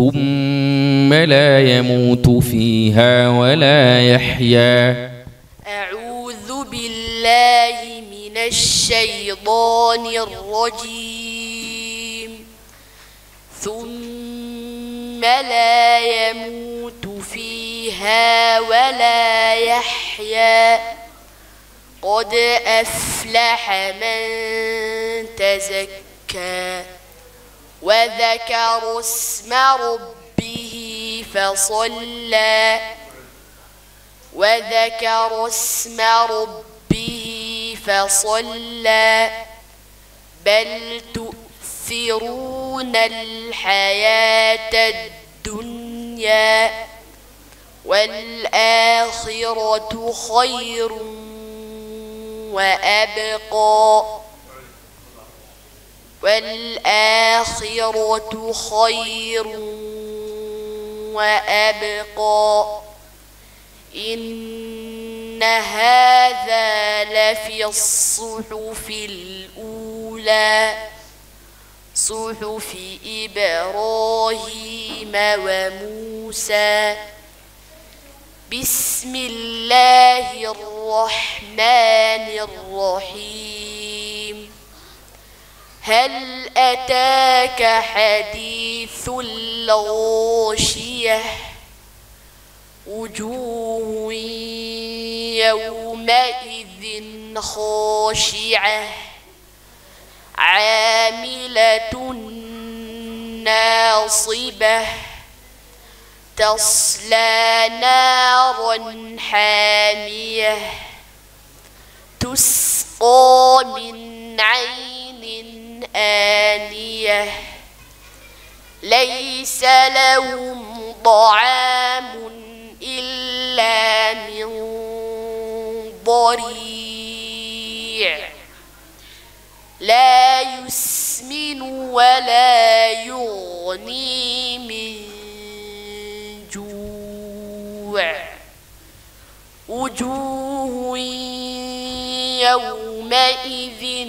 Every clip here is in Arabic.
ثم لا يموت فيها ولا يحيا. أعوذ بالله من الشيطان الرجيم. ثم لا يموت فيها ولا يحيا. قد أفلح من تزكى. وذكر اسم ربه فصلى وذكر اسم ربه فصلى بل تؤثرون الحياة الدنيا والآخرة خير وأبقى والآخرة خير وأبقى. إن هذا لفي الصحف الأولى. صحف إبراهيم وموسى. بسم الله الرحمن الرحيم. هل أتاك حديث الغاشية وجوه يومئذ خاشعة. عاملة ناصبة. تصلى نارا حامية. تسقى من عين آنية ليس لهم طعام إلا من ضريع. لا يسمن ولا يغني من جوع. وجوه يومئذ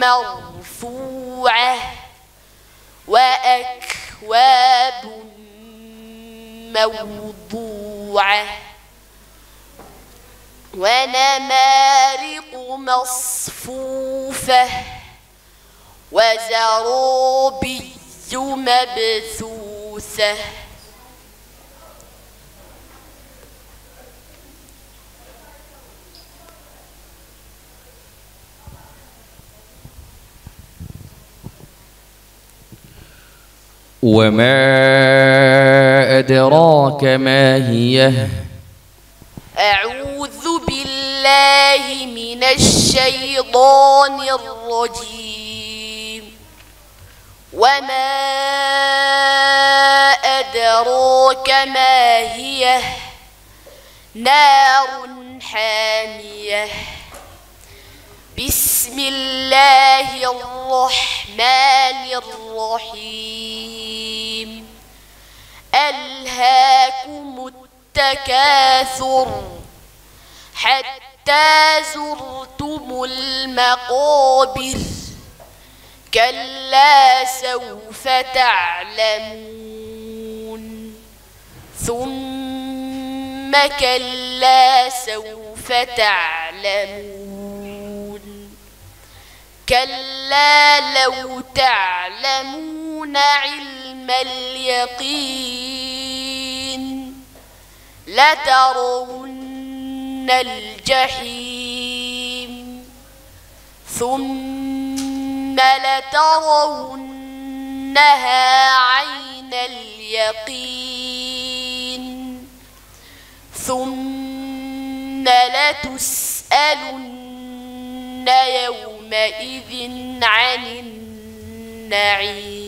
مرفوعة وأكواب موضوعة ونمارق مصفوفة وزرابي مبثوثة وما أدراك ما هي أعوذ بالله من الشيطان الرجيم. وما أدراك ما هي نار حامية. بسم الله الرحمن الرحيم. ألهاكم التكاثر حتى زرتم المقابر كلا سوف تعلمون ثم كلا سوف تعلمون كلا لو تعلمون علم اليقين لترون الجحيم ثم لترونها عين اليقين ثم لتسألن يومئذ عن النعيم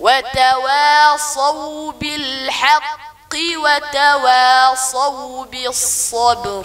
وتواصوا بالحق وتواصوا بالصبر.